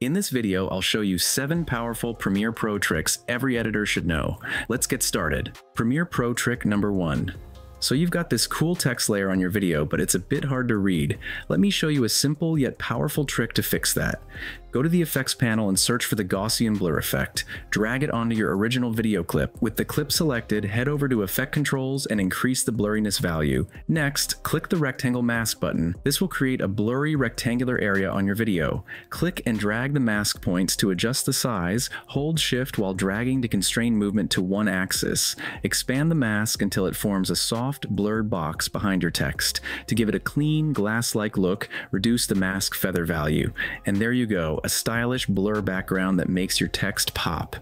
In this video, I'll show you 7 powerful Premiere Pro tricks every editor should know. Let's get started. Premiere Pro trick number 1. So you've got this cool text layer on your video, but it's a bit hard to read. Let me show you a simple yet powerful trick to fix that. Go to the effects panel and search for the Gaussian blur effect. Drag it onto your original video clip. With the clip selected, head over to Effect Controls and increase the blurriness value. Next, click the rectangle mask button. This will create a blurry rectangular area on your video. Click and drag the mask points to adjust the size. Hold shift while dragging to constrain movement to one axis. Expand the mask until it forms a soft, blurred box behind your text. To give it a clean, glass-like look, reduce the mask feather value. And there you go, a stylish blur background that makes your text pop.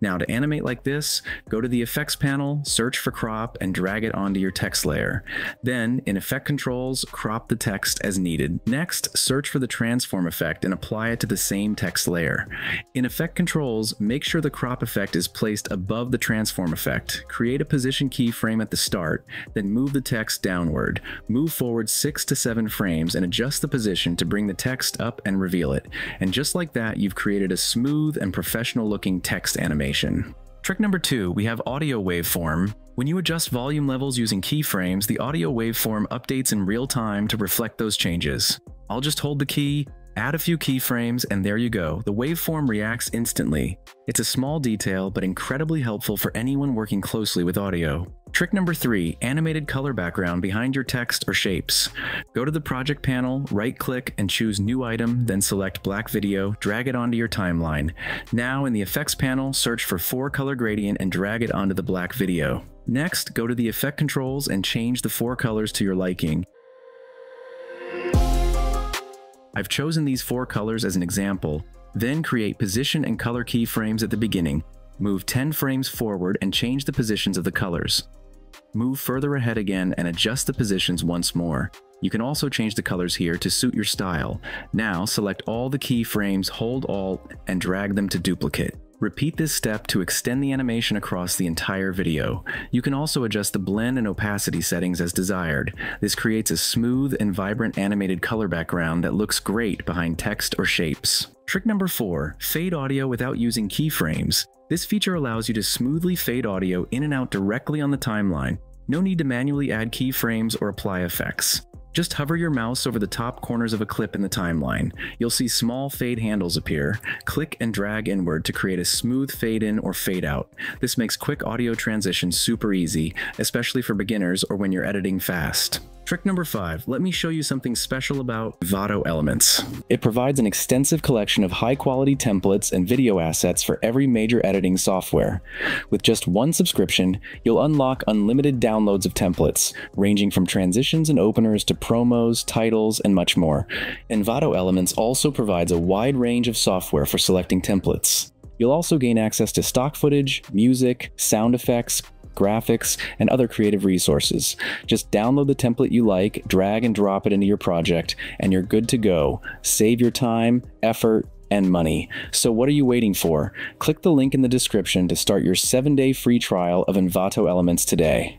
Now to animate like this, go to the effects panel, search for crop, and drag it onto your text layer. Then, in effect controls, crop the text as needed. Next, search for the transform effect and apply it to the same text layer. In effect controls, make sure the crop effect is placed above the transform effect. Create a position keyframe at the start, then move the text downward. Move forward 6 to 7 frames and adjust the position to bring the text up and reveal it. And just just like that, you've created a smooth and professional looking text animation. Trick number two, we have audio waveform. When you adjust volume levels using keyframes, the audio waveform updates in real time to reflect those changes. I'll just hold the key, add a few keyframes, and there you go. The waveform reacts instantly. It's a small detail, but incredibly helpful for anyone working closely with audio. Trick number three, animated color background behind your text or shapes. Go to the project panel, right click and choose new item, then select black video, drag it onto your timeline. Now in the effects panel, search for four color gradient and drag it onto the black video. Next, go to the effect controls and change the four colors to your liking. I've chosen these four colors as an example, then create position and color keyframes at the beginning. Move 10 frames forward and change the positions of the colors. Move further ahead again and adjust the positions once more. You can also change the colors here to suit your style. Now select all the keyframes, hold Alt, and drag them to duplicate. Repeat this step to extend the animation across the entire video. You can also adjust the blend and opacity settings as desired. This creates a smooth and vibrant animated color background that looks great behind text or shapes. Trick number 4. Fade audio without using keyframes. This feature allows you to smoothly fade audio in and out directly on the timeline. No need to manually add keyframes or apply effects. Just hover your mouse over the top corners of a clip in the timeline. You'll see small fade handles appear. Click and drag inward to create a smooth fade in or fade out. This makes quick audio transitions super easy, especially for beginners or when you're editing fast. Trick number five, let me show you something special about Envato Elements. It provides an extensive collection of high quality templates and video assets for every major editing software. With just one subscription, you'll unlock unlimited downloads of templates, ranging from transitions and openers to promos, titles, and much more. Envato Elements also provides a wide range of software for selecting templates. You'll also gain access to stock footage, music, sound effects, graphics, and other creative resources. Just download the template you like, drag and drop it into your project, and you're good to go. Save your time, effort, and money. So what are you waiting for? Click the link in the description to start your 7-day free trial of Envato Elements today.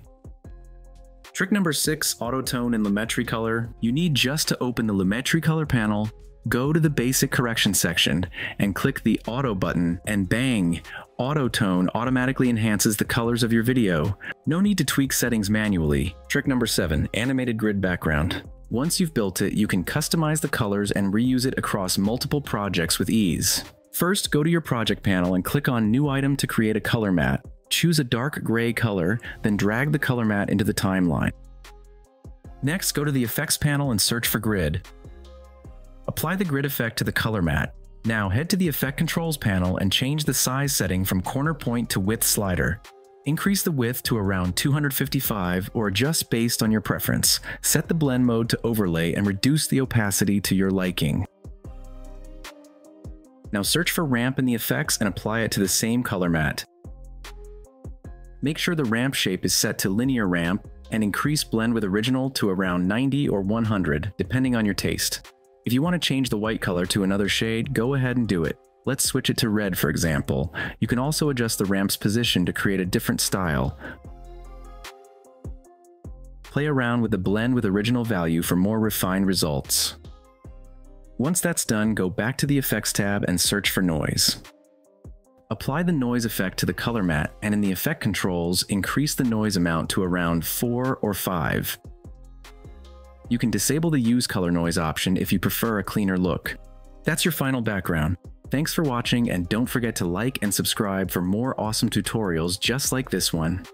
Trick number 6, Autotone and Lumetri Color. You need just to open the Lumetri Color panel, go to the basic correction section and click the auto button and bang, Autotone automatically enhances the colors of your video. No need to tweak settings manually. Trick number 7. Animated grid background. Once you've built it, you can customize the colors and reuse it across multiple projects with ease. First, go to your project panel and click on New Item to create a color matte. Choose a dark gray color, then drag the color matte into the timeline. Next, go to the Effects panel and search for Grid. Apply the grid effect to the color matte. Now head to the Effect Controls panel and change the size setting from corner point to width slider. Increase the width to around 255 or adjust based on your preference. Set the blend mode to overlay and reduce the opacity to your liking. Now search for ramp in the effects and apply it to the same color matte. Make sure the ramp shape is set to linear ramp and increase blend with original to around 90 or 100, depending on your taste. If you want to change the white color to another shade, go ahead and do it. Let's switch it to red for example. You can also adjust the ramp's position to create a different style. Play around with the blend with original value for more refined results. Once that's done, go back to the Effects tab and search for noise. Apply the noise effect to the color matte, and in the effect controls, increase the noise amount to around 4 or 5. You can disable the Use Color Noise option if you prefer a cleaner look. That's your final background. Thanks for watching and don't forget to like and subscribe for more awesome tutorials just like this one.